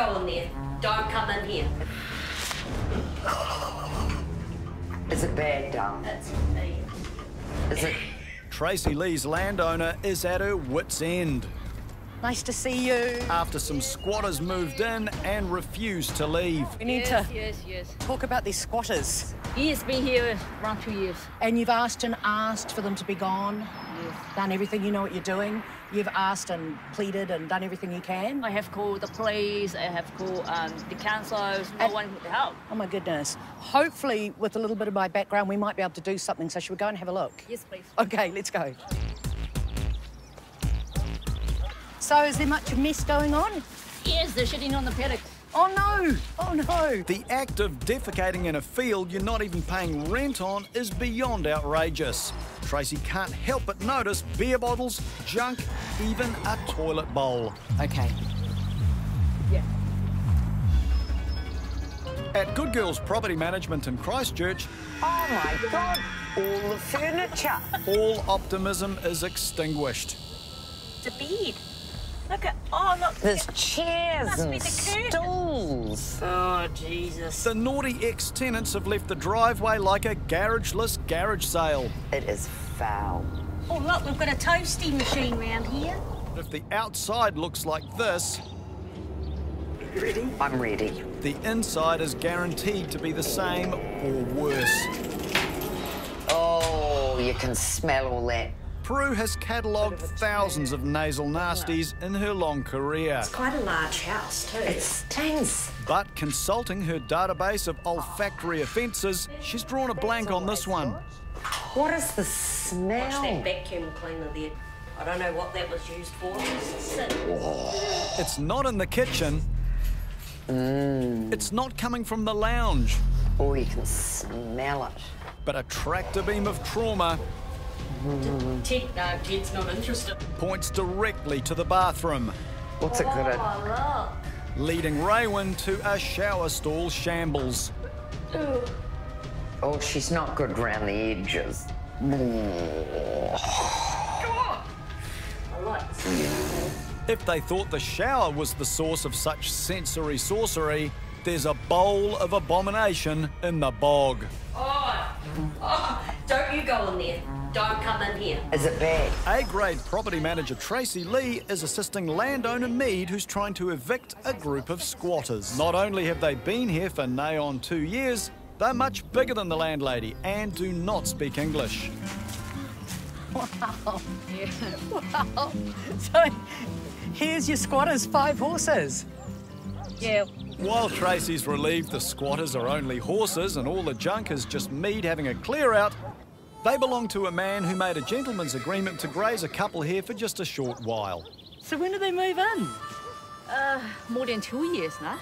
go in there. Don't come in here. Is it bad, Dom? It's me. Is it? Tracy Lee's landowner is at her wits' end Nice to see you. after some squatters moved in and refused to leave. We need yes, to yes, yes. talk about these squatters. He has been here around two years. And you've asked and asked for them to be gone. Yes. Done everything you know what you're doing. You've asked and pleaded and done everything you can. I have called the police, I have called um, the councils, no And- one would help. Oh my goodness. Hopefully, with a little bit of my background, we might be able to do something. So, should we go and have a look? Yes, please. Okay, let's go. So, is there much mess going on? Yes, they're shitting on the paddock. Oh no! Oh no! The act of defecating in a field you're not even paying rent on is beyond outrageous. Tracy can't help but notice beer bottles, junk, even a toilet bowl. Okay. Yeah. At Good Girls Property Management in Christchurch, Oh my God! All the furniture. all optimism is extinguished. It's a bed. Look at. Oh, look. There's chairs Must be and the stools. Oh, Jesus. The naughty ex tenants have left the driveway like a garageless garage sale. It is foul. Oh, look, we've got a toasty machine round here. If the outside looks like this, Ready? I'm ready. the inside is guaranteed to be the same or worse. Oh, you can smell all that. Prue has catalogued thousands of nasal nasties in her long career. It's quite a large house, too. It stinks. But consulting her database of olfactory offences, she's drawn a blank on this one. What is the Watch smell? that vacuum cleaner there. I don't know what that was used for. It's not in the kitchen. Mmm. It's not coming from the lounge. Oh, you can smell it. But a tractor beam of trauma Ted, no, Ted's not interested. points directly to the bathroom, What's it good at? Oh, leading Raywin to a shower stall shambles. Oh, she's not good round the edges. look. I like this. If they thought the shower was the source of such sensory sorcery, there's a bowl of abomination in the bog. Oh, oh, don't you go in there. Don't come in here. Is it bad? A grade property manager Tracy Lee is assisting landowner Mead, who's trying to evict a group of squatters. Not only have they been here for nigh on two years, they're much bigger than the landlady and do not speak English. Wow. Yeah. Wow. So, here's your squatters, five horses. Yeah. While Tracy's relieved the squatters are only horses and all the junk is just Mead having a clear out, they belong to a man who made a gentleman's agreement to graze a couple here for just a short while. So, when do they move in? Uh, more than two years now.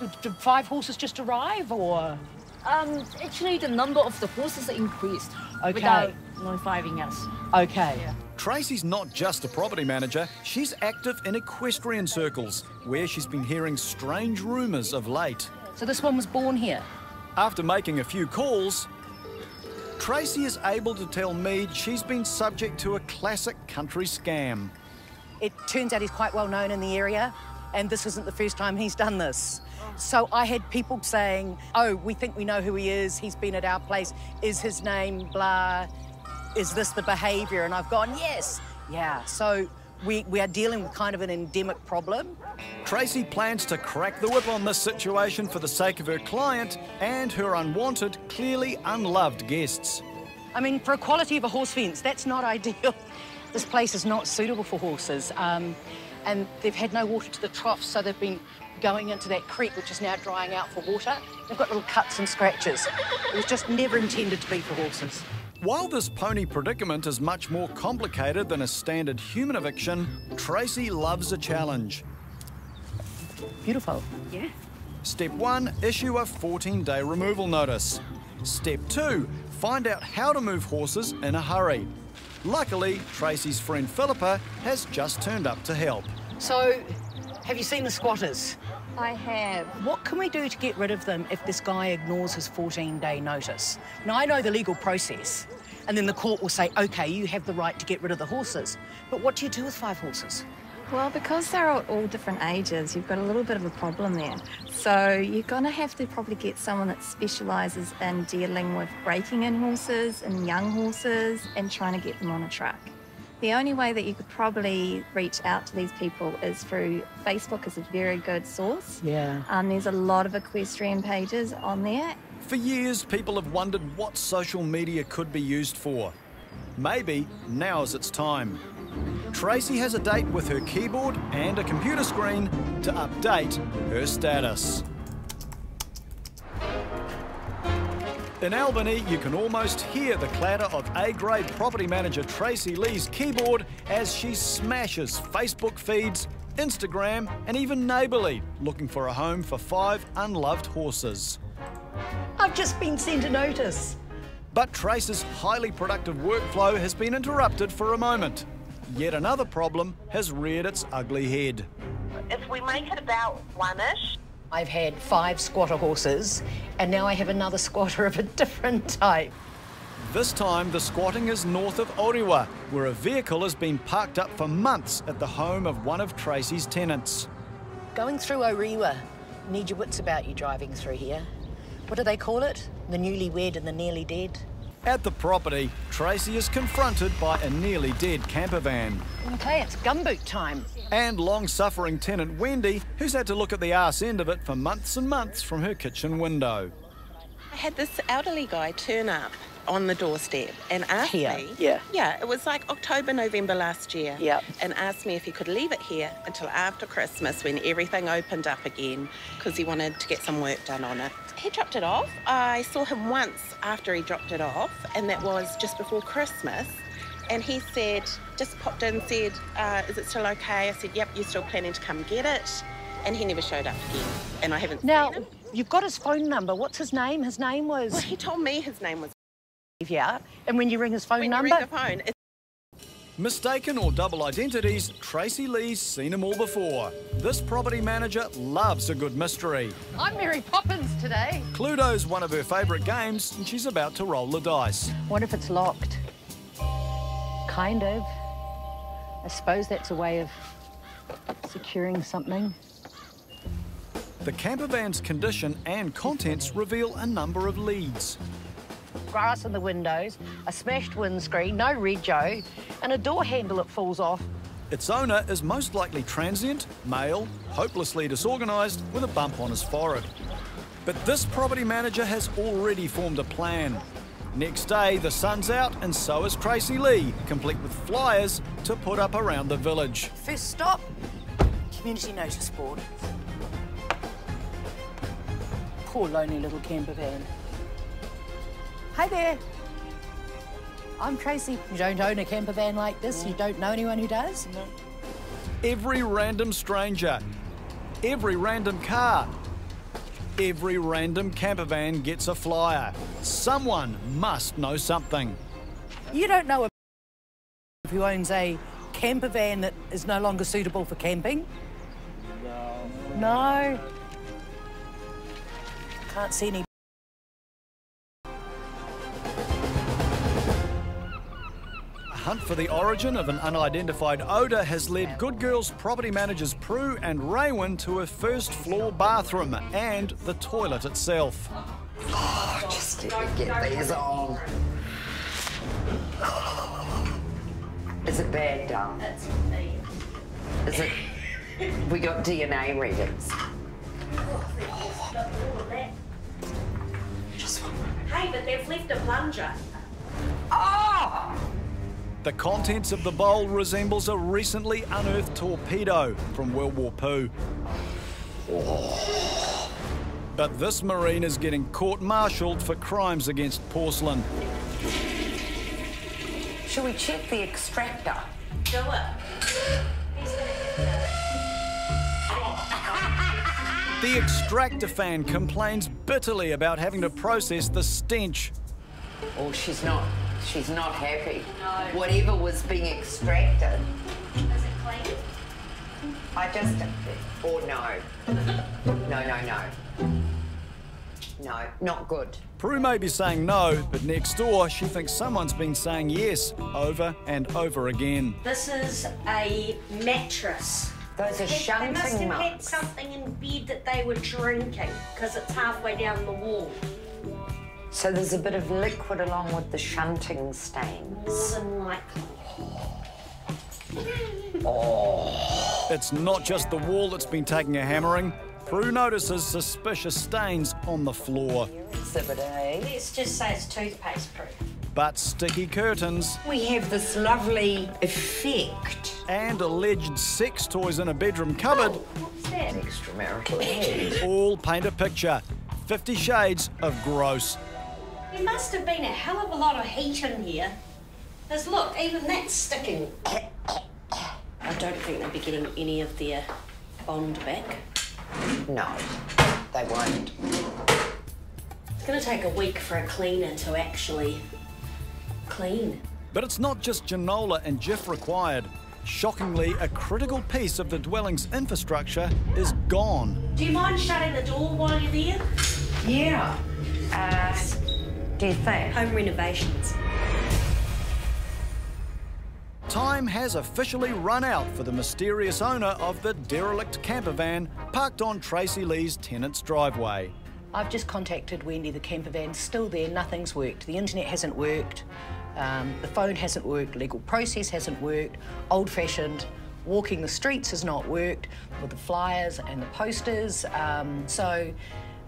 Did, did five horses just arrive, or? Um, actually, the number of the horses increased Okay. without notifying us. Okay. Tracy's not just a property manager, she's active in equestrian circles, where she's been hearing strange rumours of late. So, this one was born here. After making a few calls, Tracy is able to tell Mead she's been subject to a classic country scam. It turns out he's quite well known in the area, and this isn't the first time he's done this. So I had people saying, Oh, we think we know who he is. He's been at our place. Is his name blah? Is this the behavior? And I've gone, Yes. Yeah. So we, we are dealing with kind of an endemic problem. Tracy plans to crack the whip on this situation for the sake of her client and her unwanted, clearly unloved guests. I mean, for a quality of a horse fence, that's not ideal. This place is not suitable for horses. Um, and they've had no water to the troughs, so they've been going into that creek, which is now drying out for water. They've got little cuts and scratches. It was just never intended to be for horses. While this pony predicament is much more complicated than a standard human eviction, Tracy loves a challenge. Beautiful. Yeah. Step one, issue a 14 day removal notice. Step two, find out how to move horses in a hurry. Luckily, Tracy's friend Philippa has just turned up to help. So, have you seen the squatters? I have. What can we do to get rid of them if this guy ignores his 14 day notice? Now, I know the legal process, and then the court will say, OK, you have the right to get rid of the horses. But what do you do with five horses? Well, because they're all, all different ages, you've got a little bit of a problem there. So you're going to have to probably get someone that specialises in dealing with breaking in horses and young horses and trying to get them on a truck. The only way that you could probably reach out to these people is through Facebook is a very good source. Yeah. Um, there's a lot of equestrian pages on there. For years, people have wondered what social media could be used for. Maybe now's its time. Tracy has a date with her keyboard and a computer screen to update her status. In Albany, you can almost hear the clatter of A-grade property manager Tracy Lee's keyboard as she smashes Facebook feeds, Instagram and even Neighbourly, looking for a home for five unloved horses. I've just been sent a notice. But Trace's highly productive workflow has been interrupted for a moment. Yet another problem has reared its ugly head. If we make it about one-ish, I've had five squatter horses, and now I have another squatter of a different type. This time, the squatting is north of Orewa, where a vehicle has been parked up for months at the home of one of Tracy's tenants. Going through Orewa, need your wits about you driving through here. What do they call it? The newly wed and the nearly dead? At the property, Tracy is confronted by a nearly dead camper van. Okay, it's gumboot time. And long suffering tenant Wendy, who's had to look at the arse end of it for months and months from her kitchen window. I had this elderly guy turn up on the doorstep and asked Here, me. yeah. Yeah, it was like October, November last year. Yep. And asked me if he could leave it here until after Christmas when everything opened up again because he wanted to get some work done on it. He dropped it off. I saw him once after he dropped it off, and that was just before Christmas. And he said, just popped in said, uh, Is it still okay? I said, Yep, you're still planning to come get it. And he never showed up again. And I haven't Now, seen him. you've got his phone number. What's his name? His name was. Well, he told me his name was. Yeah. And when you ring his phone When you number. ring the phone, it's Mistaken or double identities, Tracy Lee's seen them all before. This property manager loves a good mystery. I'm Mary Poppins today. Cluedo's one of her favourite games, and she's about to roll the dice. What if it's locked? Kind of. I suppose that's a way of securing something. The camper van's condition and contents reveal a number of leads. Grass in the windows, a smashed windscreen, no rego, and a door handle that falls off. Its owner is most likely transient, male, hopelessly disorganised, with a bump on his forehead. But this property manager has already formed a plan. Next day, the sun's out, and so is Tracy Lee, complete with flyers to put up around the village. First stop, community notice board. Poor lonely little camper van. Hi there. I'm Tracy. You don't own a camper van like this? You don't know anyone who does? No. Every random stranger, every random car, every random camper van gets a flyer. Someone must know something. You don't know a who owns a camper van that is no longer suitable for camping? No. No. Can't see any. Hunt for the origin of an unidentified odour has led Good Girls property managers Prue and Raywin to a first floor bathroom and the toilet itself. Oh, just let me get these on. Is it bad, darling? That's me. Is it? We got DNA readings. Hey, but they've left a plunger. Oh! The contents of the bowl resembles a recently unearthed torpedo from World War II. But this marine is getting court-martialed for crimes against porcelain. Shall we check the extractor? Do it. The extractor fan complains bitterly about having to process the stench. Oh, she's not. She's not happy. No. Whatever was being extracted, Is it clean? I just. Or no. No, no, no. No, not good. Prue may be saying no, but next door she thinks someone's been saying yes over and over again. This is a mattress. Those are They- They must shunting have had something in bed that they were drinking because it's halfway down the wall. So there's a bit of liquid along with the shunting stains. More than likely. Oh. It's not just the wall that's been taking a hammering. Prue notices suspicious stains on the floor, Exhibit A. Let's just say it's toothpaste proof. but sticky curtains We have this lovely effect. and alleged sex toys in a bedroom cupboard oh, What's that? Extramarital all paint a picture. Fifty Shades of gross. There must have been a hell of a lot of heat in here. Because look, even that's sticking. I don't think they'll be getting any of their bond back. No, they won't. It's going to take a week for a cleaner to actually clean. But it's not just Janola and Jif required. Shockingly, a critical piece of the dwelling's infrastructure is gone. Do you mind shutting the door while you're there? Yeah. Uh, do you think? Home renovations. Time has officially run out for the mysterious owner of the derelict camper van parked on Tracy Lee's tenant's driveway. I've just contacted Wendy, the camper van's still there, nothing's worked. The internet hasn't worked, um, the phone hasn't worked, legal process hasn't worked, old fashioned walking the streets has not worked with the flyers and the posters. Um, so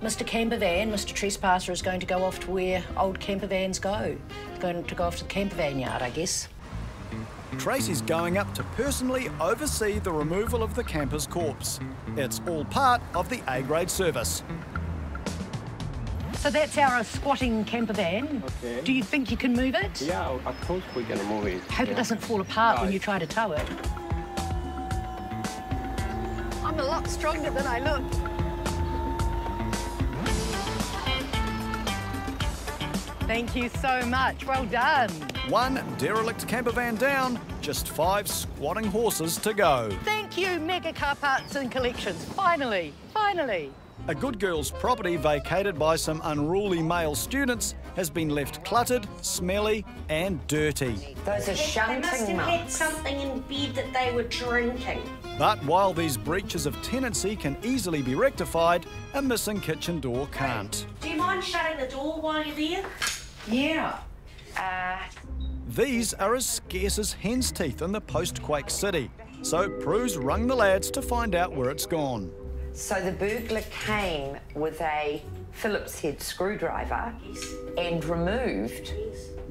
Mr. Camper Van, Mr. Trespasser, is going to go off to where old camper vans go. He's going to go off to the camper van yard, I guess. Tracy's going up to personally oversee the removal of the camper's corpse. It's all part of the A grade service. So that's our squatting camper van. Okay. Do you think you can move it? Yeah, of course we're going to move it. Hope it doesn't fall apart when you try to tow it. I'm a lot stronger than I look. Thank you so much. Well done. One derelict camper van down, just five squatting horses to go. Thank you, Mega Car Parts and Collections. Finally, finally. A good girl's property vacated by some unruly male students has been left cluttered, smelly, and dirty. Those are shunting They must have shunting had something in bed that they were drinking. But while these breaches of tenancy can easily be rectified, a missing kitchen door can't. Do you mind shutting the door while you're there? Yeah. Uh, These are as scarce as hen's teeth in the post-quake city. So Prue's rung the lads to find out where it's gone. so the burglar came with a Phillips head screwdriver and removed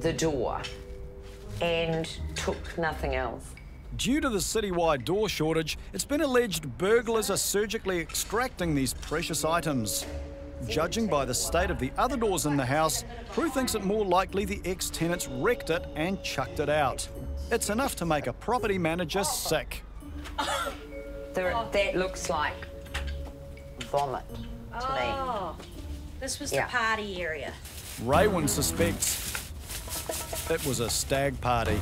the door and took nothing else. Due to the citywide door shortage, it's been alleged burglars are surgically extracting these precious items. Judging by the state of the other doors in the house, Prue thinks it more likely the ex-tenants wrecked it and chucked it out. It's enough to make a property manager sick. There, that looks like vomit to me. Oh, this was Yeah. the party area. Raywin suspects it was a stag party.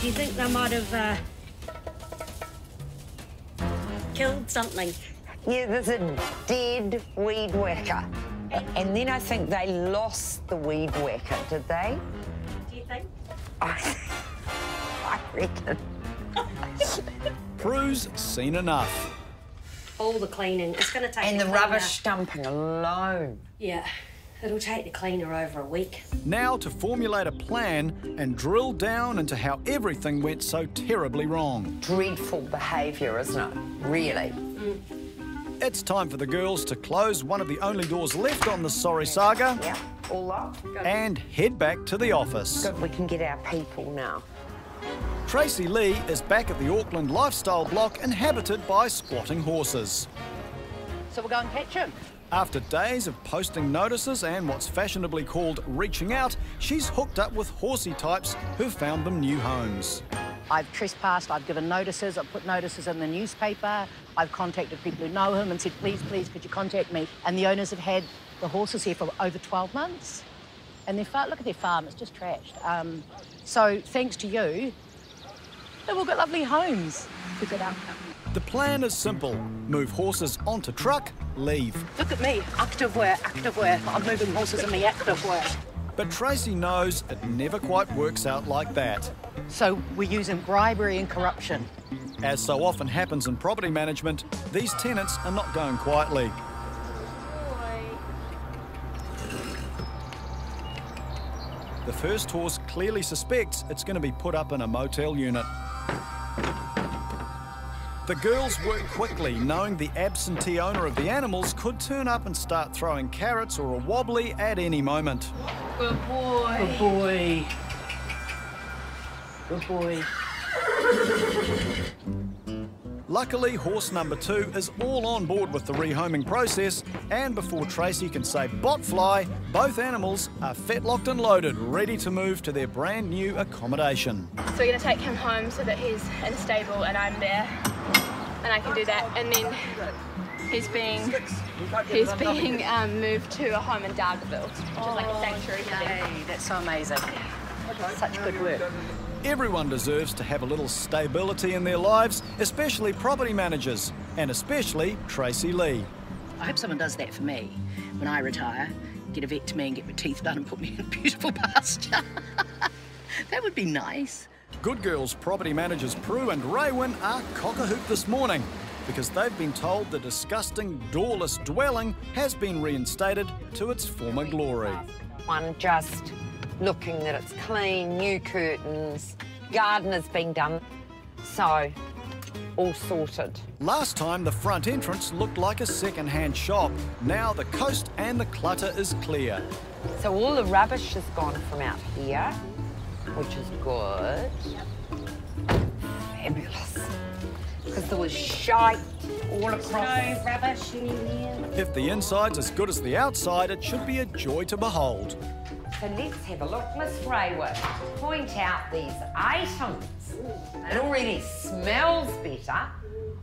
Do you think they might have uh, killed something? Yeah, there's a dead weed whacker. And then I think they lost the weed whacker, did they? Do you think? I, I reckon. Prue's seen enough. All the cleaning. It's going to take And the cleaner- rubbish dumping alone. Yeah, it'll take the cleaner over a week. Now to formulate a plan and drill down into how everything went so terribly wrong. Dreadful behaviour, isn't it? Really. Mm. It's time for the girls to close one of the only doors left on the sorry saga Yeah, all locked. and head back to the office. Good, we can get our people now. Tracy Lee is back at the Auckland lifestyle block inhabited by squatting horses. So we'll go and catch him. After days of posting notices and what's fashionably called reaching out, she's hooked up with horsey types who've found them new homes. I've trespassed, I've given notices, I've put notices in the newspaper, I've contacted people who know him and said, please, please, could you contact me? And the owners have had the horses here for over 12 months. And their farm, look at their farm, it's just trashed. Um, so thanks to you, they've all got lovely homes. Good outcome. The plan is simple. Move horses onto truck, leave. Look at me, activewear, activewear. I'm moving horses in my activewear. But Tracy knows it never quite works out like that. So we're using bribery and corruption. As so often happens in property management, these tenants are not going quietly. The first horse clearly suspects it's going to be put up in a motel unit. The girls work quickly, knowing the absentee owner of the animals could turn up and start throwing carrots or a wobbly at any moment. Good boy. Good boy. Good boy. Luckily, horse number two is all on board with the rehoming process, and before Tracy can say bot fly, both animals are fetlocked and loaded, ready to move to their brand new accommodation. So we're going to take him home so that he's in stable and I'm there and I can do that. And then he's being he's being um, moved to a home in Dargaville, which is like a sanctuary for them. Hey, that's so amazing. Such good work. Everyone deserves to have a little stability in their lives, especially property managers, and especially Tracy Lee. I hope someone does that for me when I retire. Get a vet to me and get my teeth done and put me in a beautiful pasture. that would be nice. Good Girls property managers Prue and Raywin are cock-a-hoop this morning because they've been told the disgusting doorless dwelling has been reinstated to its former glory. One just looking that it's clean, new curtains, garden has been done. So, all sorted. Last time, the front entrance looked like a second-hand shop. Now the coast and the clutter is clear. So all the rubbish has gone from out here, which is good. Fabulous. Because there was shite all across. rubbish anywhere. If the inside's as good as the outside, it should be a joy to behold. So let's have a look, Miss Rayworth. Point out these items. It already smells better.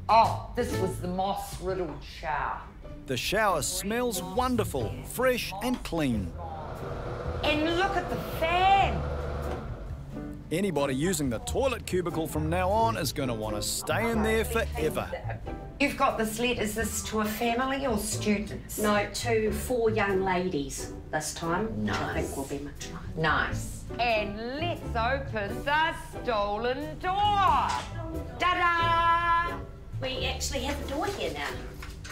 Oh, this was the moss-riddled shower. The shower smells wonderful, fresh and clean. And look at the fan. Anybody using the toilet cubicle from now on is going to want to stay in there forever. You've got this letter. Is this to a family or students? No, to four young ladies this time, which I Nice. think will be much nicer. Nice. And let's open the stolen door. Ta-da! We actually have a door here now.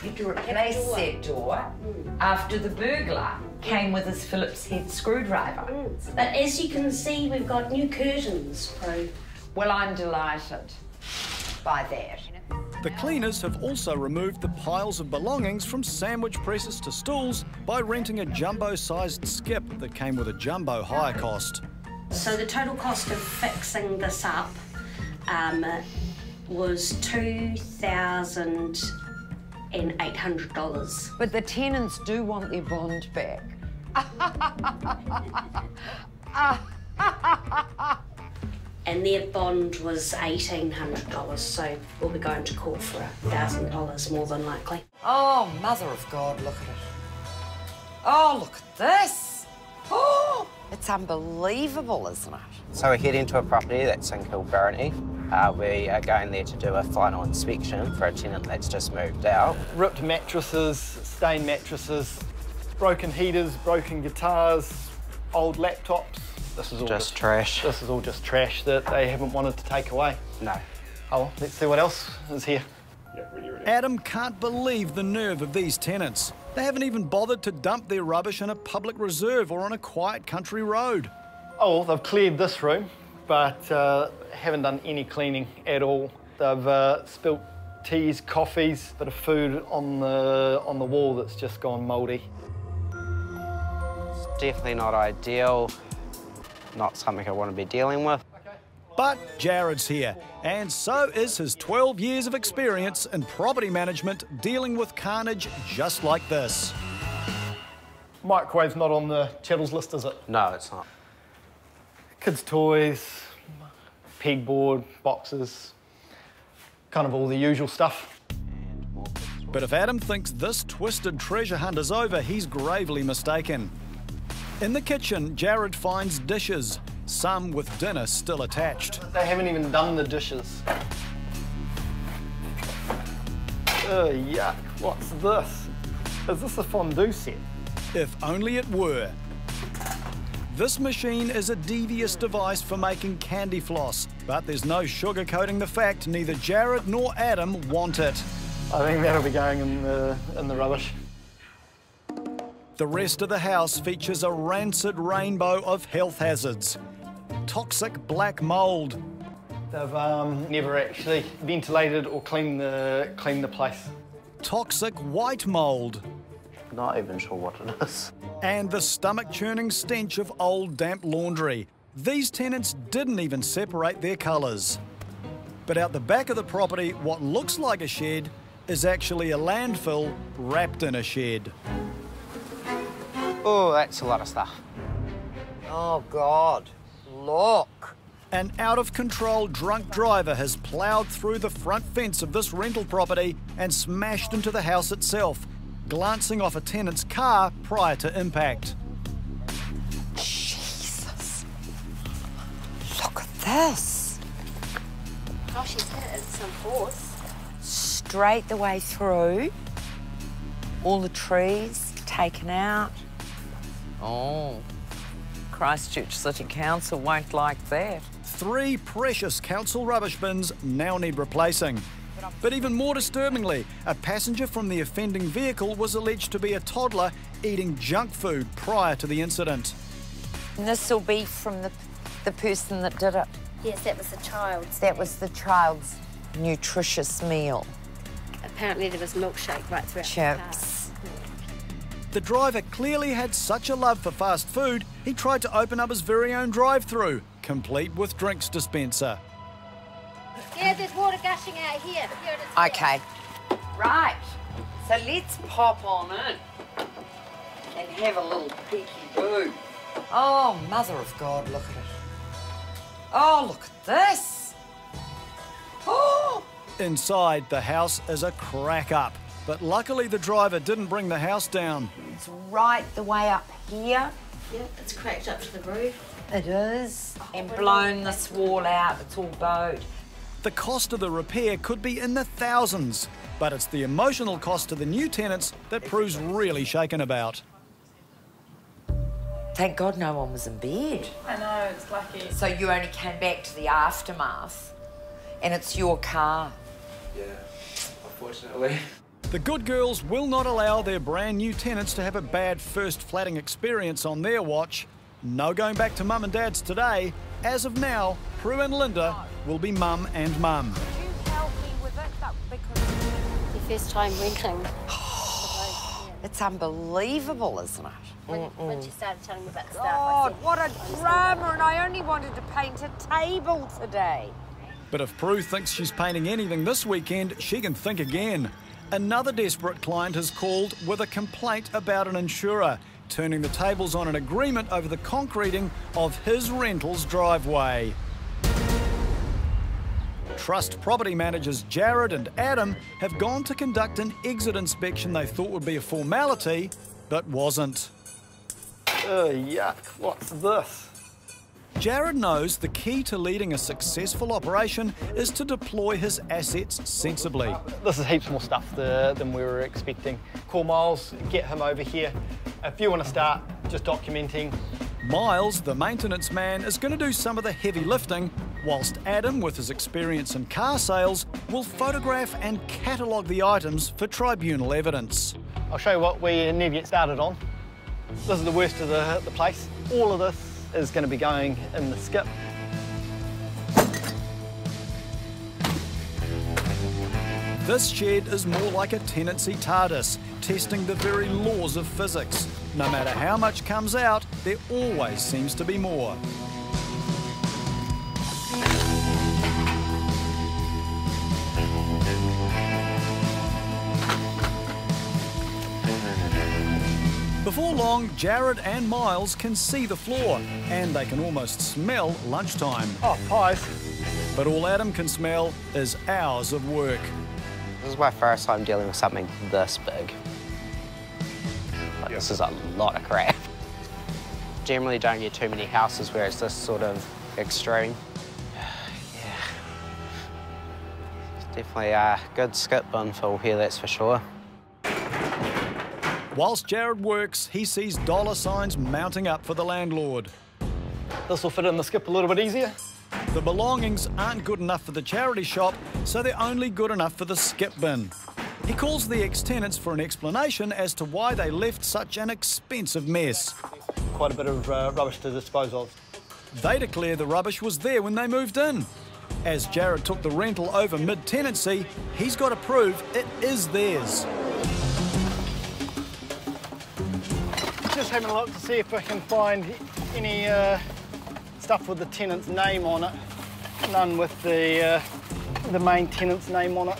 You had to replace that door after the burglar came with his Phillips head screwdriver. But as you can see, we've got new curtains, Prue. Well, I'm delighted by that. The cleaners have also removed the piles of belongings from sandwich presses to stools by renting a jumbo-sized skip that came with a jumbo hire cost. So the total cost of fixing this up um, was two thousand and eight hundred dollars. But the tenants do want their bond back. And their bond was eighteen hundred dollars, so we'll be going to court for a thousand dollars more than likely. Oh, Mother of God, look at it. Oh, look at this. Oh, it's unbelievable, isn't it? So we're heading to a property that's in Kilbirnie. Eh? Uh, we are going there to do a final inspection for a tenant that's just moved out. ripped mattresses, stained mattresses, broken heaters, broken guitars, old laptops. This is all Just trash. This is all just trash that they haven't wanted to take away. No. Oh, well, let's see what else is here. Adam can't believe the nerve of these tenants. They haven't even bothered to dump their rubbish in a public reserve or on a quiet country road. Oh, well, they've cleared this room, but uh, haven't done any cleaning at all. They've uh, spilt teas, coffees, bit of food on the on the wall that's just gone mouldy. It's definitely not ideal. Not something I want to be dealing with. But Jared's here, and so is his 12 years of experience in property management dealing with carnage just like this. Microwave's not on the chattels list, is it? No, it's not. Kids' toys, pegboard, boxes, kind of all the usual stuff. But if Adam thinks this twisted treasure hunt is over, he's gravely mistaken. In the kitchen, Jared finds dishes, some with dinner still attached. They haven't even done the dishes. Oh, yuck. What's this? Is this a fondue set? If only it were. This machine is a devious device for making candy floss, but there's no sugarcoating the fact neither Jared nor Adam want it. I think that'll be going in the, in the rubbish. The rest of the house features a rancid rainbow of health hazards. Toxic black mould, They've um, never actually ventilated or cleaned the, cleaned the place. toxic white mould, Not even sure what it is. and the stomach churning stench of old damp laundry. These tenants didn't even separate their colours. But out the back of the property, what looks like a shed is actually a landfill wrapped in a shed. Oh, that's a lot of stuff. Oh, God. Look. An out of control drunk driver has ploughed through the front fence of this rental property and smashed into the house itself, glancing off a tenant's car prior to impact. Jesus. Look at this. Gosh, he's hit it at some force. Straight the way through. All the trees taken out. Oh. Christchurch City Council won't like that. Three precious council rubbish bins now need replacing. But even more disturbingly, a passenger from the offending vehicle was alleged to be a toddler eating junk food prior to the incident. This will be from the, the person that did it. Yes, that was the child's. That was the child's nutritious meal. Apparently there was milkshake right throughout Chips. The driver clearly had such a love for fast food, he tried to open up his very own drive through, complete with drinks dispenser. The car. Yeah, there's water gushing out here. Here it is. Okay. Right. So let's pop on in and have a little peeky boo. Oh, mother of God, look at it. Oh, look at this. Oh, Inside, the house is a crack up. But luckily, the driver didn't bring the house down. it's right the way up here. Yeah, it's cracked up to the roof. It is. Oh, and blown this wall out. It's all bowed. The cost of the repair could be in the thousands, but it's the emotional cost to the new tenants that proves really shaken about. Thank God no one was in bed. I know, it's lucky. So you only came back to the aftermath. And it's your car. Yeah, unfortunately. The good girls will not allow their brand new tenants to have a bad first flatting experience on their watch. No going back to mum and dad's today. As of now, Prue and Linda will be mum and mum. you help me with it? That- Because Your first time renting. it's unbelievable, isn't it? When, when she started telling me about the stuff, God, said, what a drama, and I only wanted to paint a table today. But if Prue thinks she's painting anything this weekend, she can think again. Another desperate client has called with a complaint about an insurer, turning the tables on an agreement over the concreting of his rental's driveway. Trust property managers Jared and Adam have gone to conduct an exit inspection they thought would be a formality, but wasn't. Oh, yuck. What's this? Jared knows the key to leading a successful operation is to deploy his assets sensibly. This is heaps more stuff the, than we were expecting. Call Miles, get him over here. If you want to start just documenting, Miles, the maintenance man, is going to do some of the heavy lifting, whilst Adam, with his experience in car sales, will photograph and catalogue the items for tribunal evidence. I'll show you what we need to get started on. This is the worst of the, the place. All of this is going to be going in the skip. This shed is more like a tenancy TARDIS, testing the very laws of physics. No matter how much comes out, there always seems to be more. Before long, Jared and Miles can see the floor, and they can almost smell lunchtime. Oh, pies. But all Adam can smell is hours of work. This is my first time dealing with something this big. Like, This is a lot of crap. Generally don't get too many houses where it's this sort of extreme. yeah. It's Definitely a good skip bin full here, that's for sure. Whilst Jared works, he sees dollar signs mounting up for the landlord. This will fit in the skip a little bit easier. The belongings aren't good enough for the charity shop, so they're only good enough for the skip bin. He calls the ex-tenants for an explanation as to why they left such an expensive mess. Quite a bit of uh, rubbish to dispose of. They declare the rubbish was there when they moved in. As Jared took the rental over mid-tenancy, he's got to prove it is theirs. Just having a look to see if I can find any uh, stuff with the tenant's name on it. None with the, uh, the main tenant's name on it.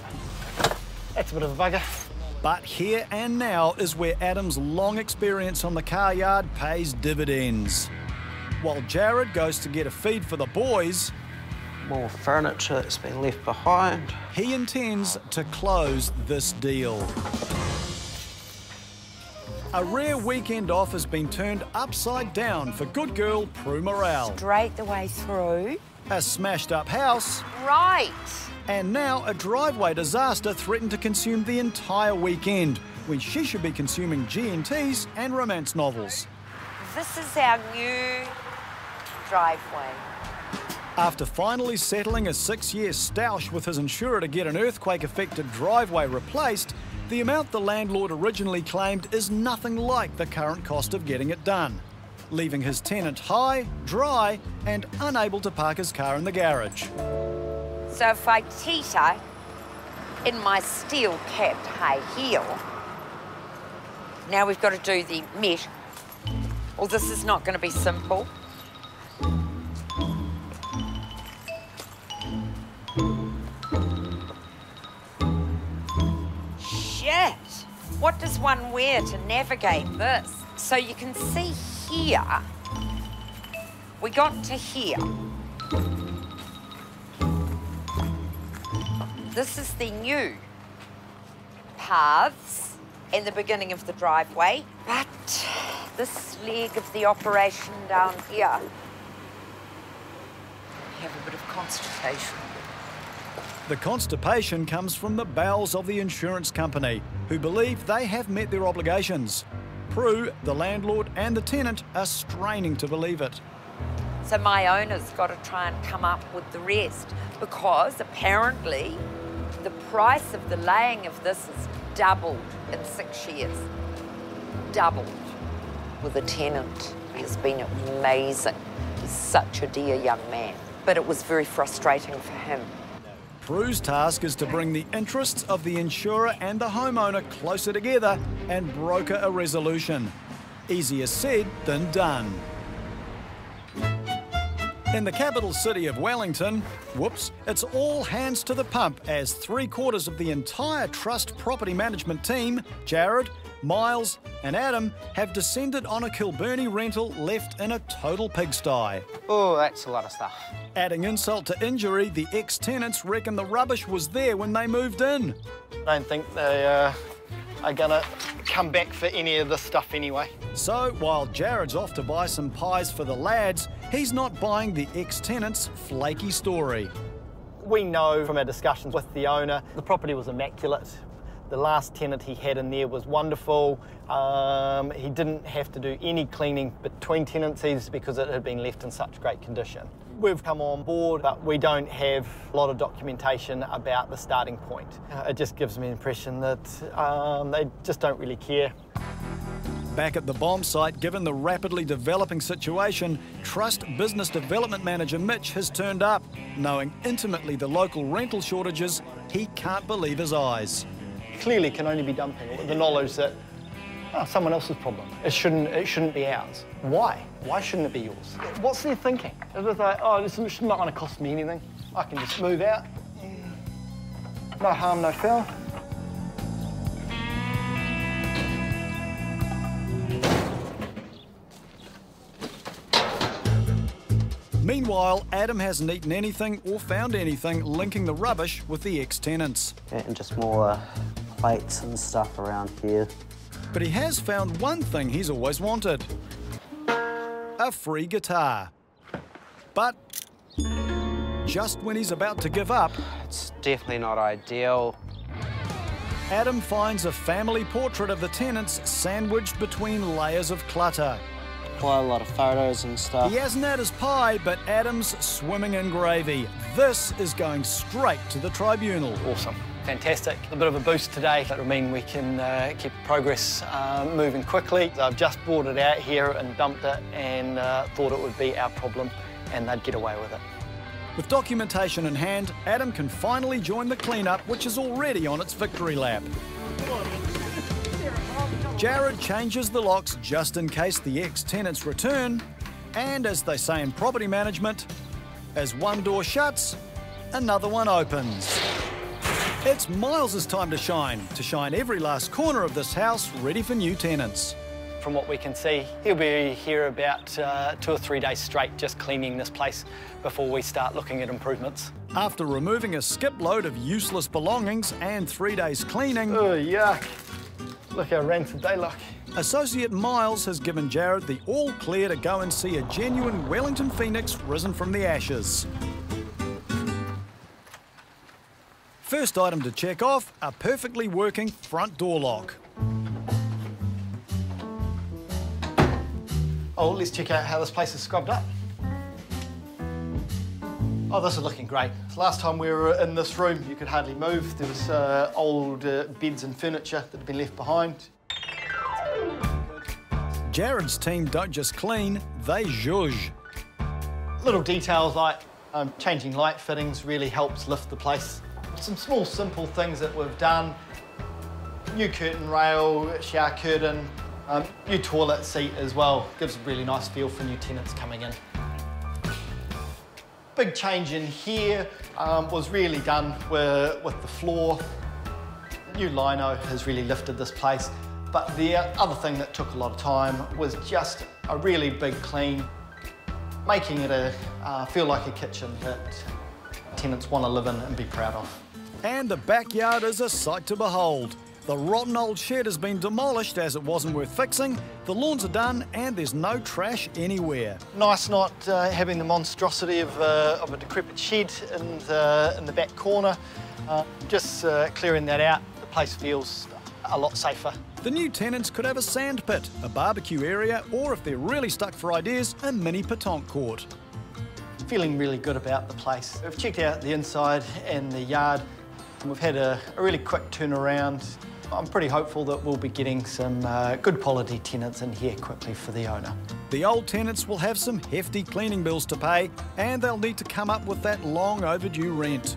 That's a bit of a bugger. But here and now is where Adam's long experience on the car yard pays dividends. While Jared goes to get a feed for the boys, More furniture that's been left behind. he intends to close this deal. A rare weekend off has been turned upside down for good girl Prue Morale. Straight the way through. A smashed up house, Right. And now a driveway disaster threatened to consume the entire weekend when she should be consuming GNTs and romance novels. This is our new driveway. After finally settling a six year stoush with his insurer to get an earthquake affected driveway replaced, the amount the landlord originally claimed is nothing like the current cost of getting it done, leaving his tenant high, dry, and unable to park his car in the garage. So if I teeter in my steel capped high heel, now we've got to do the mesh. Well, this is not going to be simple. Shit! What does one wear to navigate this? So you can see here, we got to here. This is the new paths in the beginning of the driveway, but this leg of the operation down here, have a bit of constipation. The constipation comes from the bowels of the insurance company, who believe they have met their obligations. Prue, the landlord, and the tenant are straining to believe it. So my owner's got to try and come up with the rest because apparently the price of the laying of this has doubled in six years. Doubled. With a tenant. He's been amazing. He's such a dear young man. But it was very frustrating for him. Prue's task is to bring the interests of the insurer and the homeowner closer together and broker a resolution. Easier said than done. In the capital city of Wellington, whoops, it's all hands to the pump as three quarters of the entire trust property management team, Jared, Miles, and Adam, have descended on a Kilbirnie rental left in a total pigsty. Oh, that's a lot of stuff. Adding insult to injury, the ex tenants reckon the rubbish was there when they moved in. I don't think they uh, are gonna come back for any of this stuff anyway. So, while Jared's off to buy some pies for the lads, he's not buying the ex tenant's flaky story. We know from our discussions with the owner, the property was immaculate. The last tenant he had in there was wonderful. Um, he didn't have to do any cleaning between tenancies because it had been left in such great condition. We've come on board, but we don't have a lot of documentation about the starting point. Uh, It just gives me the impression that um, they just don't really care. Back at the bomb site, given the rapidly developing situation, Trust Business Development Manager Mitch has turned up. Knowing intimately the local rental shortages, he can't believe his eyes. Clearly can only be dumping with the knowledge that oh, someone else's problem. It shouldn't, it shouldn't be ours. Why? Why shouldn't it be yours? What's their thinking? Is it like, oh, this is not going to cost me anything. I can just move out. No harm, no foul. Meanwhile, Adam hasn't eaten anything or found anything linking the rubbish with the ex tenants. And just more uh, plates and stuff around here. But he has found one thing he's always wanted a free guitar. But just when he's about to give up, it's definitely not ideal. Adam finds a family portrait of the tenants sandwiched between layers of clutter. Quite a lot of photos and stuff. He hasn't had his pie, but Adam's swimming in gravy. This is going straight to the tribunal. Awesome. Fantastic. A bit of a boost today. That'll mean we can uh, keep progress uh, moving quickly. I've just brought it out here and dumped it and uh, thought it would be our problem and they'd get away with it. With documentation in hand, Adam can finally join the cleanup, which is already on its victory lap. Jared changes the locks just in case the ex-tenants return, and as they say in property management, as one door shuts, another one opens. It's Miles' time to shine, to shine every last corner of this house ready for new tenants. From what we can see, he'll be here about uh, two or three days straight just cleaning this place before we start looking at improvements. After removing a skip load of useless belongings and three days cleaning... Oh, yuck. Look how rancid they look. Associate Miles has given Jared the all clear to go and see a genuine Wellington Phoenix risen from the ashes. First item to check off, a perfectly working front door lock. Oh, let's check out how this place is scrubbed up. Oh, this is looking great. Last time we were in this room, you could hardly move. There was uh, old uh, beds and furniture that had been left behind. Jared's team don't just clean, they zhuzh. Little details like um, changing light fittings really helps lift the place. Some small, simple things that we've done. New curtain rail, shower curtain, um, new toilet seat as well. Gives a really nice feel for new tenants coming in. Big change in here um, was really done with, with the floor. New lino has really lifted this place. But the other thing that took a lot of time was just a really big clean, making it a, uh, feel like a kitchen that tenants want to live in and be proud of. And the backyard is a sight to behold. The rotten old shed has been demolished as it wasn't worth fixing, the lawns are done, and there's no trash anywhere. Nice not uh, having the monstrosity of, uh, of a decrepit shed in the, in the back corner. Uh, just uh, clearing that out, the place feels a lot safer. The new tenants could have a sand pit, a barbecue area, or if they're really stuck for ideas, a mini petanque court. Feeling really good about the place. We've checked out the inside and the yard. We've had a, a really quick turnaround. I'm pretty hopeful that we'll be getting some uh, good quality tenants in here quickly for the owner. The old tenants will have some hefty cleaning bills to pay and they'll need to come up with that long overdue rent.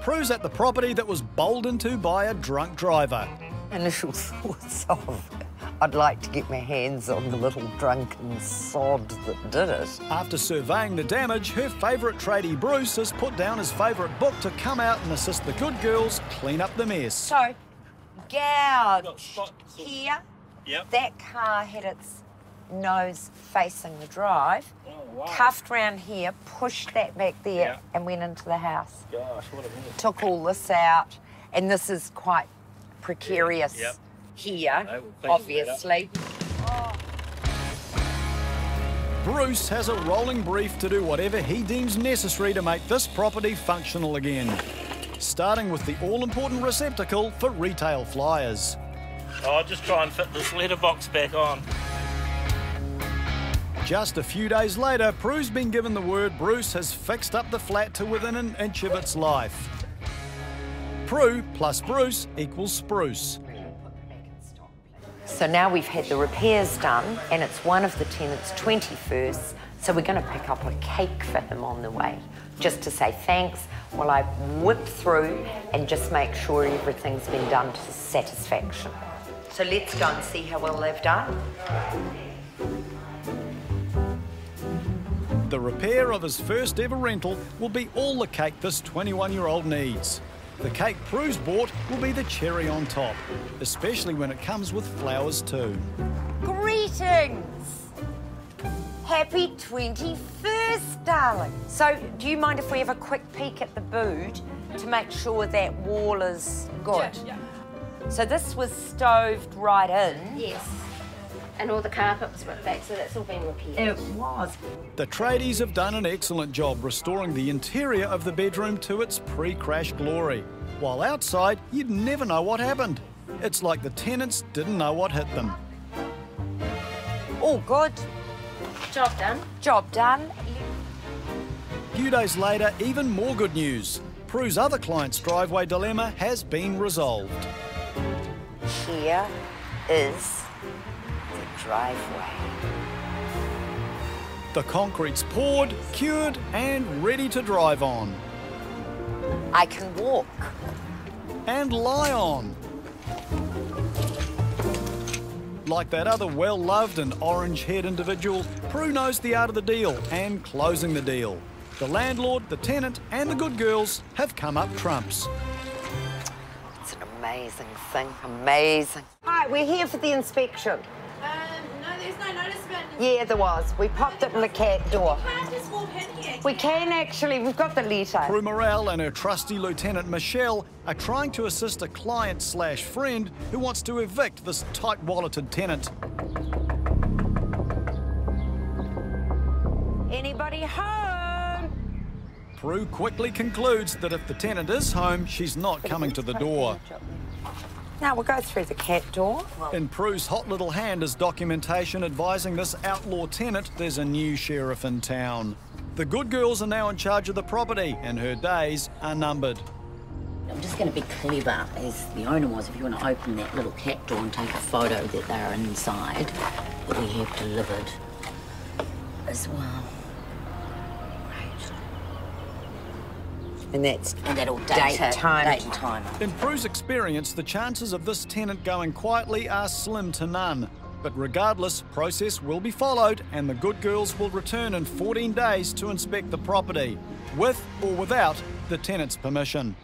Prue's at the property that was bowled into by a drunk driver. Initial thoughts of I'd like to get my hands on the little drunken sod that did it. After surveying the damage, her favourite tradie Bruce has put down his favourite book to come out and assist the good girls clean up the mess. So, gouge here. Yep. That car had its nose facing the drive, oh, cuffed round here, pushed that back there, Yeah. and went into the house. Gosh, what a mess. Took all this out, and this is quite precarious Yep. Here, No, we'll fix that up. obviously. Bruce has a rolling brief to do whatever he deems necessary to make this property functional again. Starting with the all important receptacle for retail flyers. Oh, I'll just try and fit this letterbox back on. Just a few days later, Prue's been given the word Bruce has fixed up the flat to within an inch of its life. Prue plus Bruce equals spruce. So now we've had the repairs done, and it's one of the tenants' 21st, so we're going to pick up a cake for him on the way, just to say thanks while I whip through and just make sure everything's been done to satisfaction. So let's go and see how well they've done. The repair of his first ever rental will be all the cake this 21 year old needs. The cake Prue's bought will be the cherry on top, especially when it comes with flowers too. Greetings! Happy 21st, darling. So, do you mind if we have a quick peek at the boot to make sure that wall is good? Yeah. So this was stoved right in. Yes. And all the carpet was ripped back, so that's all been repaired. It was. The tradies have done an excellent job restoring the interior of the bedroom to its pre-crash glory. While outside, you'd never know what happened. It's like the tenants didn't know what hit them. All good. Job done. Job done. A few days later, even more good news. Prue's other client's driveway dilemma has been resolved. Here is the driveway. The concrete's poured, cured, and ready to drive on. I can walk. And lie on. Like that other well loved and orange haired individual, Prue knows the art of the deal and closing the deal. The landlord, the tenant, and the good girls have come up trumps. It's an amazing thing. Amazing. Hi, we're here for the inspection. Um, no, there's no notice about Yeah, there was. We popped it in the cat door. can't just walk in here. We can actually. We've got the letter. Prue Morel and her trusty Lieutenant Michelle are trying to assist a client slash friend who wants to evict this tight-walleted tenant. Anybody home? Prue quickly concludes that if the tenant is home, she's not coming to the door. Now we'll go through the cat door. In Prue's hot little hand is documentation advising this outlaw tenant there's a new sheriff in town. The good girls are now in charge of the property and her days are numbered. I'm just going to be clever, as the owner was. If you want to open that little cat door and take a photo that they're inside, that we have delivered as well. And that's and that'll date, date, time. date and time. In Prue's experience, the chances of this tenant going quietly are slim to none. But regardless, process will be followed and the good girls will return in 14 days to inspect the property, with or without the tenant's permission.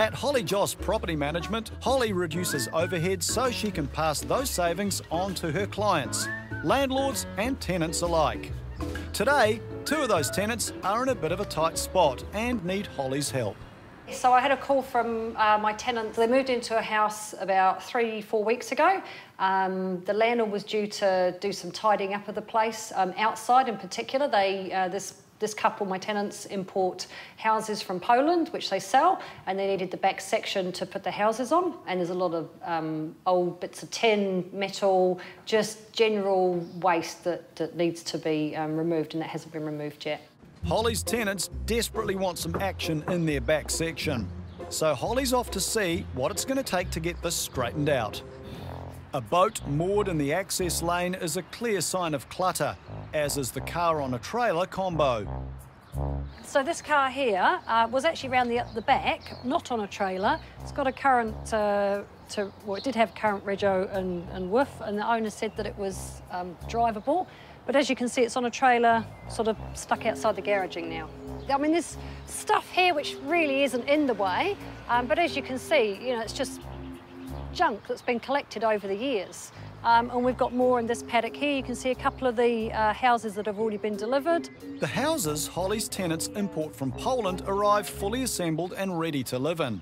At Holly Joss Property Management, Holly reduces overheads so she can pass those savings on to her clients, landlords and tenants alike. Today, two of those tenants are in a bit of a tight spot and need Holly's help. So I had a call from uh, my tenant. They moved into a house about three, four weeks ago. Um, the landlord was due to do some tidying up of the place um, outside, in particular. They uh, this this couple, my tenants, import houses from Poland, which they sell, and they needed the back section to put the houses on. And there's a lot of um, old bits of tin, metal, just general waste that, that needs to be um, removed, and that hasn't been removed yet. Holly's tenants desperately want some action in their back section. So Holly's off to see what it's going to take to get this straightened out. A boat moored in the access lane is a clear sign of clutter, as is the car on a trailer combo. So this car here uh, was actually around the, the back, not on a trailer. It's got a current, uh, to, well, it did have current rego and, and WOF, and the owner said that it was um, drivable. But as you can see, it's on a trailer, sort of stuck outside the garaging now. I mean, there's stuff here which really isn't in the way, um, but as you can see, you know, it's just junk that's been collected over the years. Um, and we've got more in this paddock here. You can see a couple of the uh, houses that have already been delivered. The houses Holly's tenants import from Poland arrive fully assembled and ready to live in.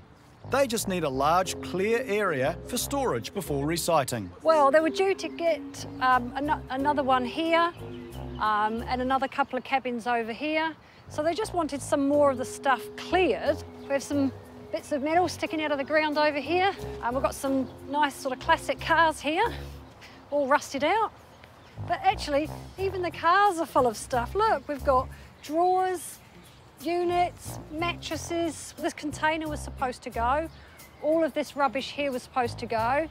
They just need a large, clear area for storage before resiting. Well, they were due to get um, an another one here um, and another couple of cabins over here. So they just wanted some more of the stuff cleared. We have some bits of metal sticking out of the ground over here. Um, we've got some nice sort of classic cars here, all rusted out. But actually, even the cars are full of stuff. Look, we've got drawers, units, mattresses. This container was supposed to go. All of this rubbish here was supposed to go.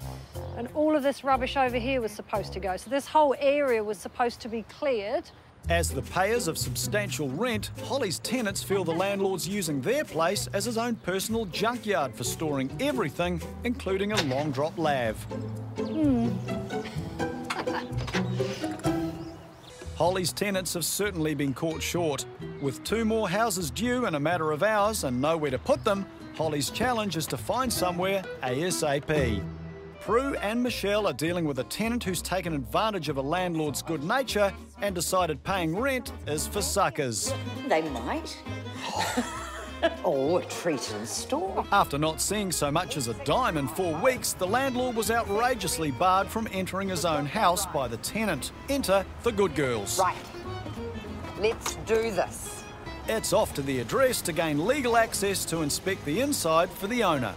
And all of this rubbish over here was supposed to go. So this whole area was supposed to be cleared. As the payers of substantial rent, Holly's tenants feel the landlord's using their place as his own personal junkyard for storing everything, including a long drop lav. Hmm. Holly's tenants have certainly been caught short. With two more houses due in a matter of hours and nowhere to put them, Holly's challenge is to find somewhere ASAP. Prue and Michelle are dealing with a tenant who's taken advantage of a landlord's good nature and decided paying rent is for suckers. They might. oh, a treat in store. After not seeing so much as a dime in four weeks, the landlord was outrageously barred from entering his own house by the tenant. Enter the good girls. Right. Let's do this. It's off to the address to gain legal access to inspect the inside for the owner.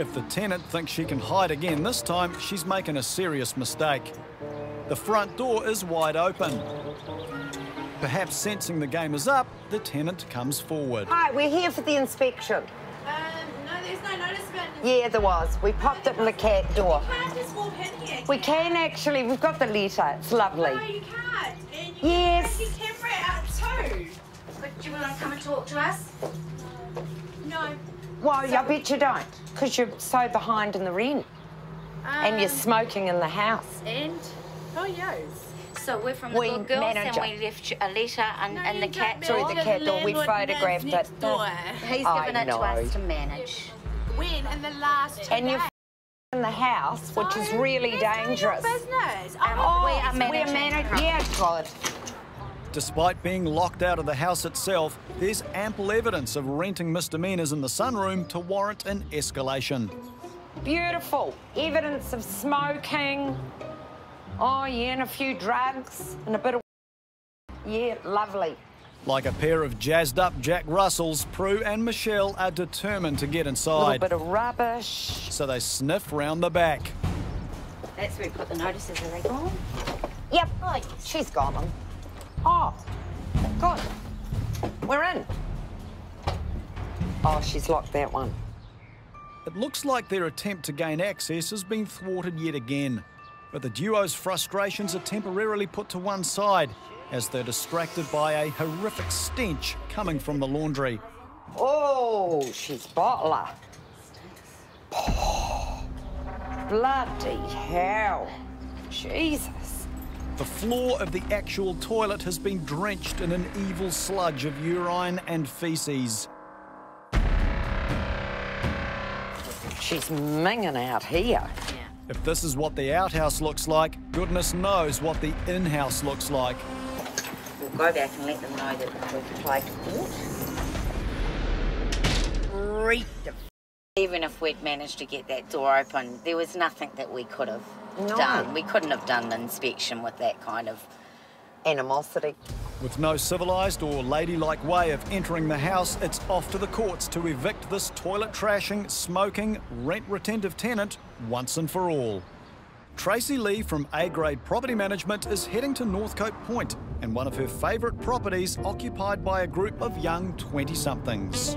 If the tenant thinks she can hide again this time, she's making a serious mistake. The front door is wide open. Perhaps sensing the game is up, the tenant comes forward. Hi, we're here for the inspection. Um, no, there's no notice about Yeah, there was. We popped it in the cat door. can't just walk in here. We can actually. We've got the letter. It's lovely. No, you can't. And you Yes. Can take your camera out too. But do you want to come and talk to us? No. Well, I bet you don't, because you're so behind in the rent. and you're Um, smoking in the house. And? Oh, yes. So we're from the We Good Girls manager. and we left you a letter and, and the cat Through the cat door, we photographed it. He's I given it to us to manage. When? In the last two And you're days? in the house, which is really dangerous. business. Oh, we are we're managing. managing. Yeah, God. Despite being locked out of the house itself, there's ample evidence of renting misdemeanours in the sunroom to warrant an escalation. Beautiful. Evidence of smoking. Oh, yeah, and a few drugs and a bit of. Yeah, lovely. Like a pair of jazzed up Jack Russells, Prue and Michelle are determined to get inside. A little inside. bit of rubbish. So they sniff round the back. That's where we put the notices. Are they gone? Yep, oh, she's got them. Oh, good. We're in. Oh, she's locked that one. It looks like their attempt to gain access has been thwarted yet again. But the duo's frustrations are temporarily put to one side as they're distracted by a horrific stench coming from the laundry. Oh, she's bottler. bloody hell. Jesus. The floor of the actual toilet has been drenched in an evil sludge of urine and feces. She's minging out here. If this is what the outhouse looks like, goodness knows what the in-house looks like. We'll go back and let them know that we've applied to court. Read the even if we'd managed to get that door open, there was nothing that we could have No. done. We couldn't have done the inspection with that kind of animosity. With no civilised or ladylike way of entering the house, it's off to the courts to evict this toilet trashing, smoking, rent retentive tenant once and for all. Tracy Lee from A Grade Property Management is heading to Northcote Point and one of her favourite properties occupied by a group of young 20 somethings.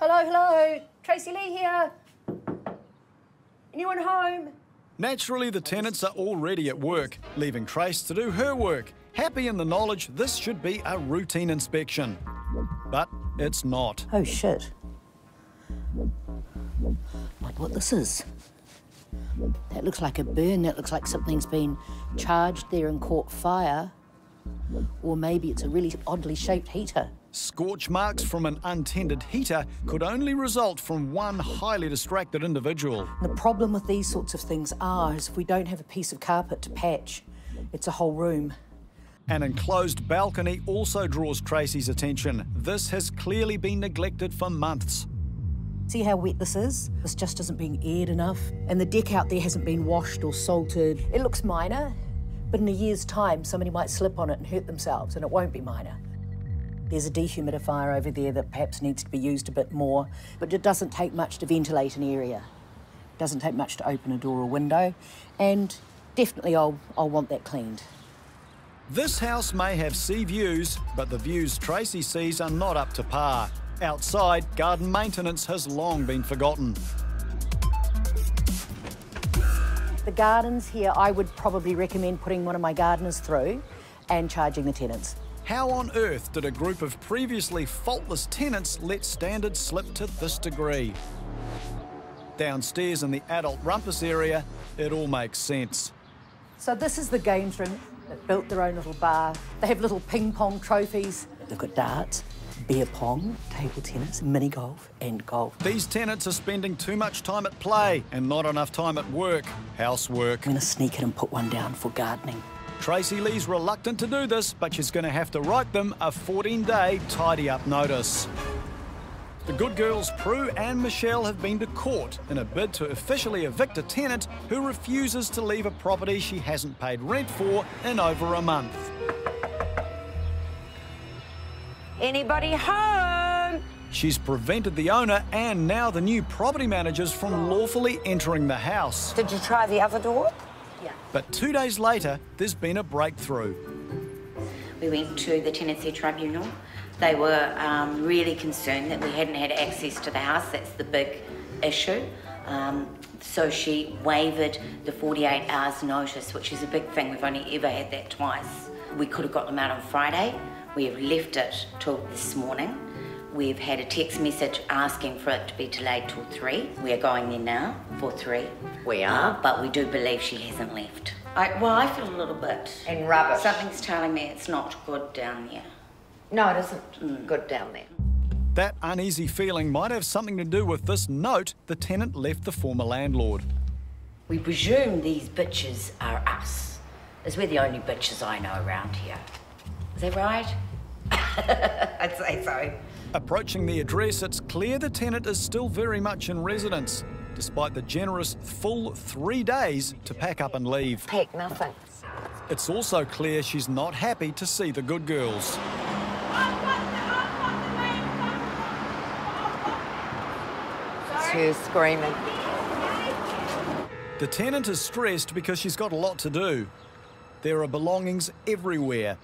Hello, hello. Tracy Lee here. Anyone home? Naturally, the tenants are already at work, leaving Trace to do her work, happy in the knowledge this should be a routine inspection. But it's not. Oh, shit. Like what this is. That looks like a burn. That looks like something's been charged there and caught fire. Or maybe it's a really oddly shaped heater. Scorch marks from an untended heater could only result from one highly distracted individual. The problem with these sorts of things are is if we don't have a piece of carpet to patch, it's a whole room. An enclosed balcony also draws Tracy's attention. This has clearly been neglected for months. See how wet this is? This just isn't being aired enough. And the deck out there hasn't been washed or salted. It looks minor, but in a year's time, somebody might slip on it and hurt themselves, and it won't be minor. There's a dehumidifier over there that perhaps needs to be used a bit more, but it doesn't take much to ventilate an area. It doesn't take much to open a door or window, and definitely I'll, I'll want that cleaned. This house may have sea views, but the views Tracy sees are not up to par. Outside, garden maintenance has long been forgotten. The gardens here, I would probably recommend putting one of my gardeners through and charging the tenants. How on earth did a group of previously faultless tenants let standards slip to this degree? Downstairs in the adult rumpus area, it all makes sense. So this is the games room. They've built their own little bar. They have little ping pong trophies. They've got darts, beer pong, table tennis, mini golf, and golf. These tenants are spending too much time at play and not enough time at work, housework. I'm going to sneak in and put one down for gardening. Tracy Lee's reluctant to do this, but she's going to have to write them a 14 day tidy up notice. The good girls Prue and Michelle have been to court in a bid to officially evict a tenant who refuses to leave a property she hasn't paid rent for in over a month. Anybody home? She's prevented the owner and now the new property managers from lawfully entering the house. Did you try the other door? But two days later, there's been a breakthrough. We went to the tenancy tribunal. They were um, really concerned that we hadn't had access to the house. That's the big issue. Um, so she waived the 48 hours notice, which is a big thing. We've only ever had that twice. We could have got them out on Friday. We have left it till this morning. We've had a text message asking for it to be delayed till three. We are going there now for three. We are? But we do believe she hasn't left. I, well, I feel a little bit. And rubbish. Something's telling me it's not good down there. No, it isn't good down there. That uneasy feeling might have something to do with this note the tenant left the former landlord. We presume these bitches are us, as we're the only bitches I know around here. Is that right? I'd say so. Approaching the address, it's clear the tenant is still very much in residence, despite the generous full three days to pack up and leave. Pack nothing. It's also clear she's not happy to see the good girls. It's her screaming. The tenant is stressed because she's got a lot to do. There are belongings everywhere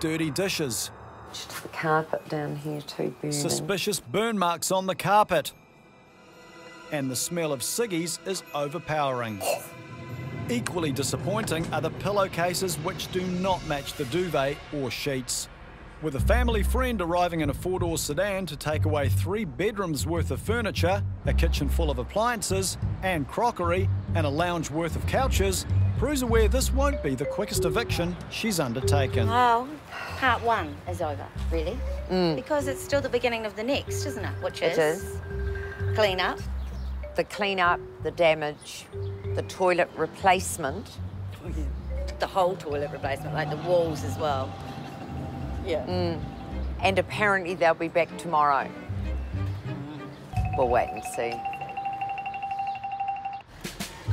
dirty dishes, Just the carpet down here too burning. suspicious burn marks on the carpet, and the smell of ciggies is overpowering. Equally disappointing are the pillowcases which do not match the duvet or sheets. With a family friend arriving in a four door sedan to take away three bedrooms worth of furniture, a kitchen full of appliances and crockery, and a lounge worth of couches, Prue's aware this won't be the quickest eviction she's undertaken. Well, part one is over, really. Mm. Because it's still the beginning of the next, isn't it? Which It is, is. clean up. The clean up, the damage, the toilet replacement. The whole toilet replacement, like the walls as well. Yeah. Mm. And apparently they'll be back tomorrow. We'll wait and see.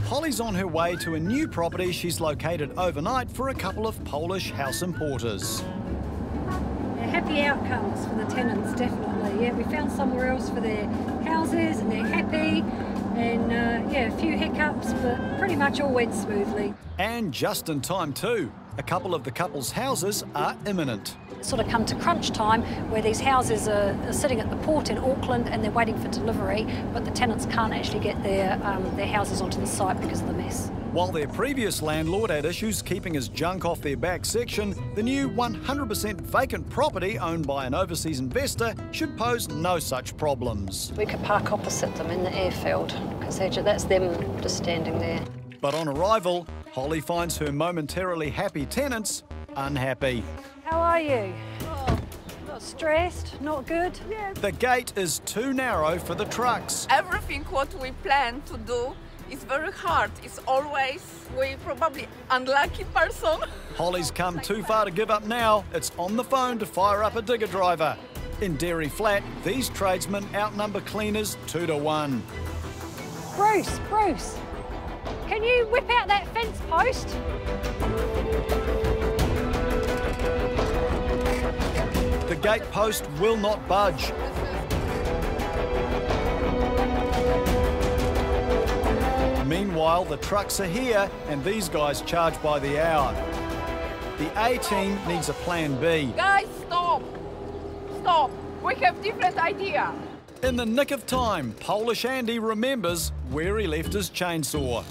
Holly's on her way to a new property she's located overnight for a couple of Polish house importers. They're happy outcomes for the tenants, definitely. Yeah, we found somewhere else for their houses and they're happy. And uh, yeah, a few hiccups, but pretty much all went smoothly. And just in time too. A couple of the couple's houses are imminent. Sort of come to crunch time where these houses are, are sitting at the port in Auckland and they're waiting for delivery, but the tenants can't actually get their, um, their houses onto the site because of the mess. While their previous landlord had issues keeping his junk off their back section, the new 100% vacant property owned by an overseas investor should pose no such problems. We could park opposite them in the airfield because that's them just standing there. But on arrival, Holly finds her momentarily happy tenants unhappy. How are you? Not stressed? Not good? The gate is too narrow for the trucks. Everything what we plan to do is very hard. It's always we probably unlucky person. Holly's come too far to give up now. It's on the phone to fire up a digger driver. In Dairy Flat, these tradesmen outnumber cleaners two to one. Bruce, Bruce, can you whip out that fence post? The gate post will not budge. Meanwhile, the trucks are here and these guys charge by the hour. The A team needs a plan B. Guys, stop! Stop! We have different idea. In the nick of time, Polish Andy remembers where he left his chainsaw.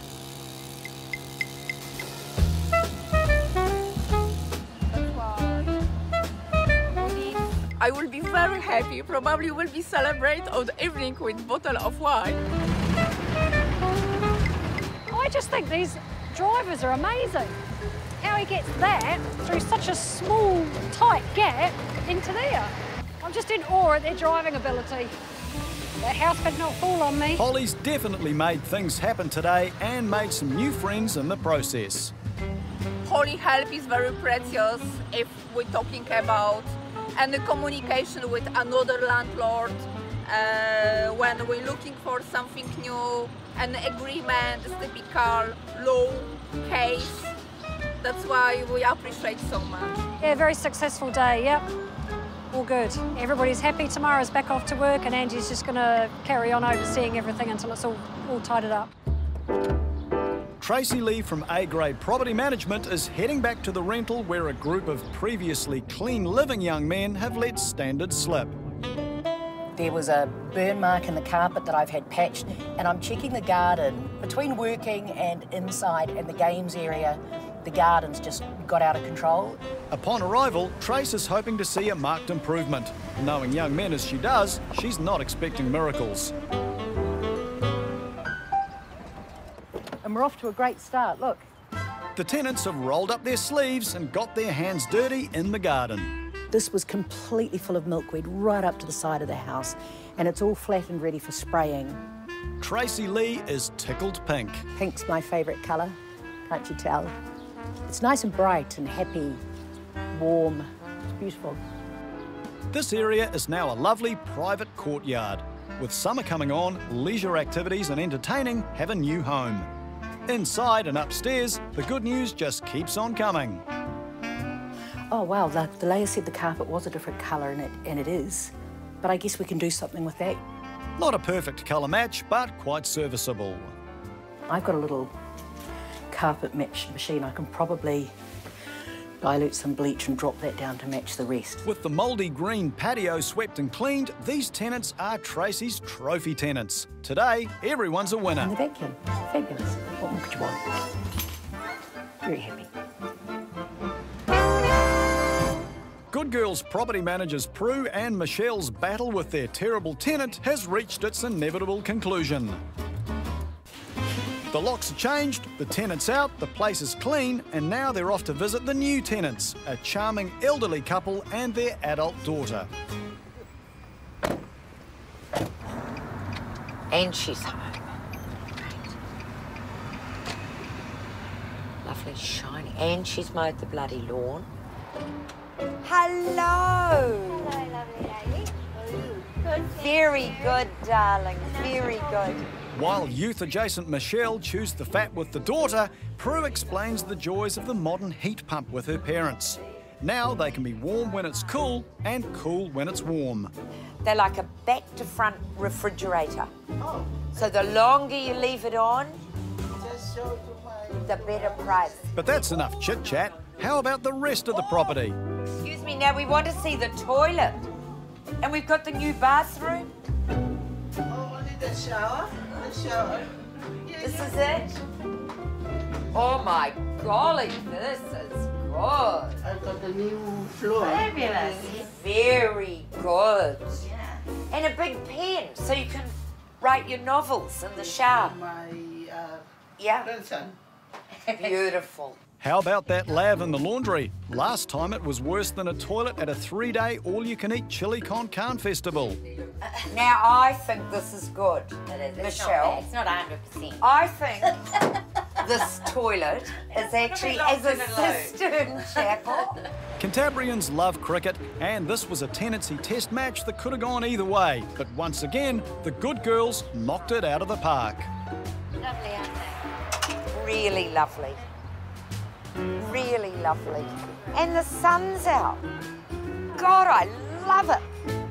I will be very happy. Probably will be celebrate on the evening with bottle of wine. I just think these drivers are amazing. How he gets that through such a small, tight gap into there. I'm just in awe at their driving ability. That house could not fall on me. Holly's definitely made things happen today and made some new friends in the process. Holly help is very precious if we're talking about and the communication with another landlord uh, when we're looking for something new, an agreement is typical low case. That's why we appreciate so much. Yeah, very successful day, yep. All good. Everybody's happy. Tomorrow's back off to work and Angie's just going to carry on overseeing everything until it's all, all tidied up. Tracy Lee from A Grade Property Management is heading back to the rental where a group of previously clean living young men have let standards slip. There was a burn mark in the carpet that I've had patched, and I'm checking the garden. Between working and inside and the games area, the garden's just got out of control. Upon arrival, Trace is hoping to see a marked improvement. Knowing young men as she does, she's not expecting miracles. And we're off to a great start, look. The tenants have rolled up their sleeves and got their hands dirty in the garden. This was completely full of milkweed right up to the side of the house, and it's all flat and ready for spraying. Tracy Lee is tickled pink. Pink's my favourite colour, can't you tell? It's nice and bright and happy, warm. It's beautiful. This area is now a lovely private courtyard. With summer coming on, leisure activities and entertaining have a new home. Inside and upstairs, the good news just keeps on coming. Oh wow, the, the layer said the carpet was a different colour and it, and it is. But I guess we can do something with that. Not a perfect colour match, but quite serviceable. I've got a little carpet match machine. I can probably dilute some bleach and drop that down to match the rest. With the mouldy green patio swept and cleaned, these tenants are Tracy's trophy tenants. Today, everyone's a winner. And the vacuum, fabulous. What more could you want? Very happy. Good Girls property managers Prue and Michelle's battle with their terrible tenant has reached its inevitable conclusion. The locks are changed, the tenant's out, the place is clean, and now they're off to visit the new tenants, a charming elderly couple and their adult daughter. And she's home. Lovely, shiny. And she's mowed the bloody lawn. Hello. Hello, lovely lady. Very good, darling. Very good. While youth adjacent Michelle chews the fat with the daughter, Prue explains the joys of the modern heat pump with her parents. Now they can be warm when it's cool and cool when it's warm. They're like a back to front refrigerator. Oh. So the longer you leave it on, the better price. But that's enough chit chat. How about the rest of the property? Me, now we want to see the toilet. And we've got the new bathroom. Oh, only the shower? The shower. This is it. Oh my golly, this is good. I've got the new floor. Fabulous. Very good. Yeah. And a big pen so you can write your novels in the shower. My uh, Yeah. grandson. Beautiful. How about that lav in the laundry? Last time it was worse than a toilet at a three day all you can eat chili con carne festival. Uh, now I think this is good, Michelle. It's not 100%. I think this toilet is actually as a cistern chapel. Cantabrians love cricket, and this was a tenancy test match that could have gone either way. But once again, the good girls knocked it out of the park. Lovely, aren't they? Really lovely. Really lovely. And the sun's out. God, I love it.